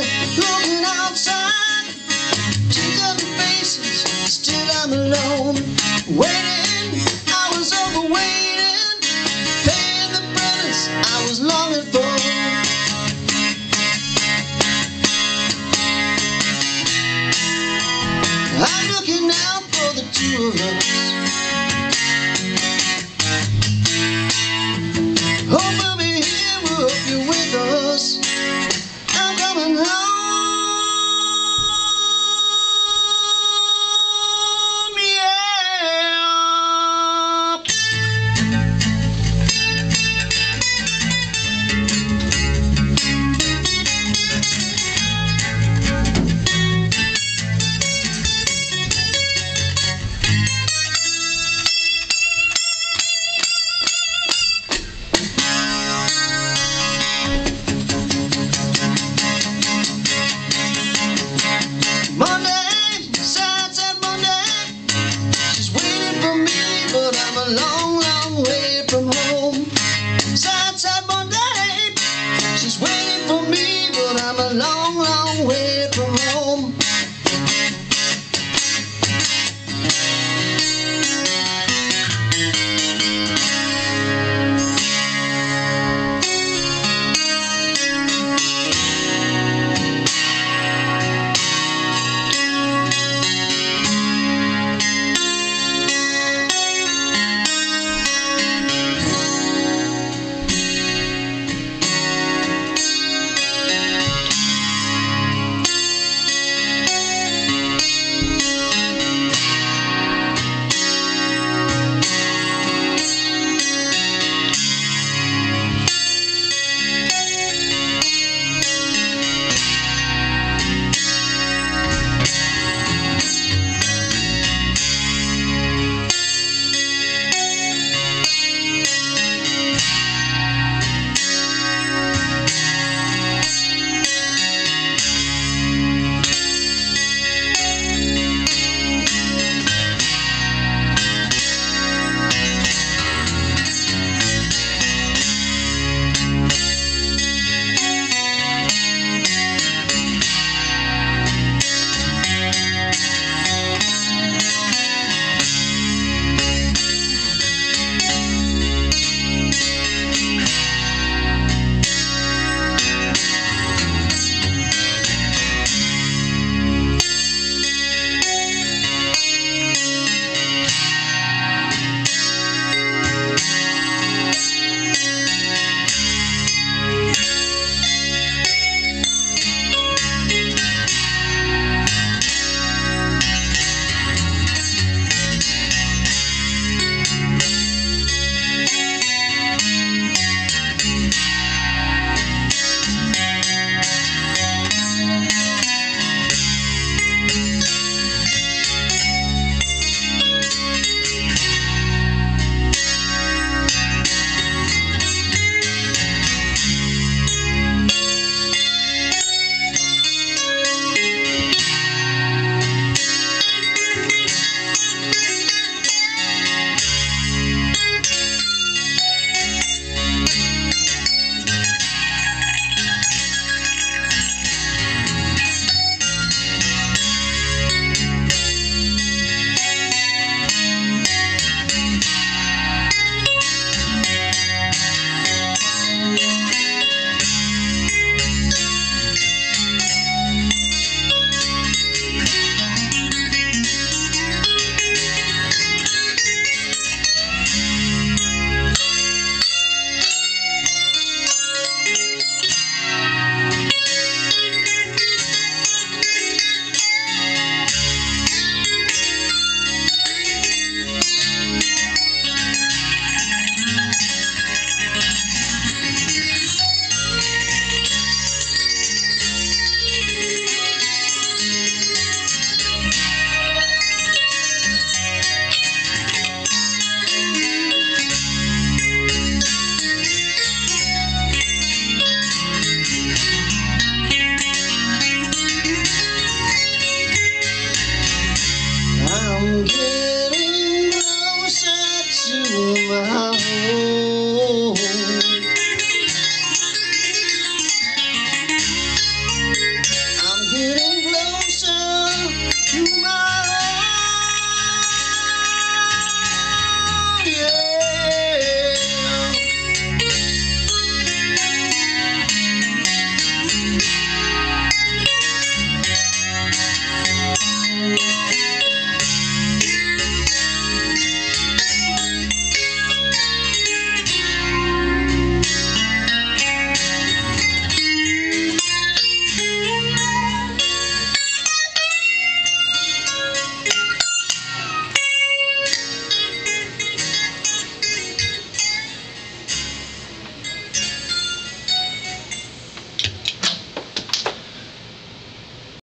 looking outside faces. Still I'm alone, waiting. I was over waiting, paying the I was longing for. I'm looking out for the two of us. a long, long way.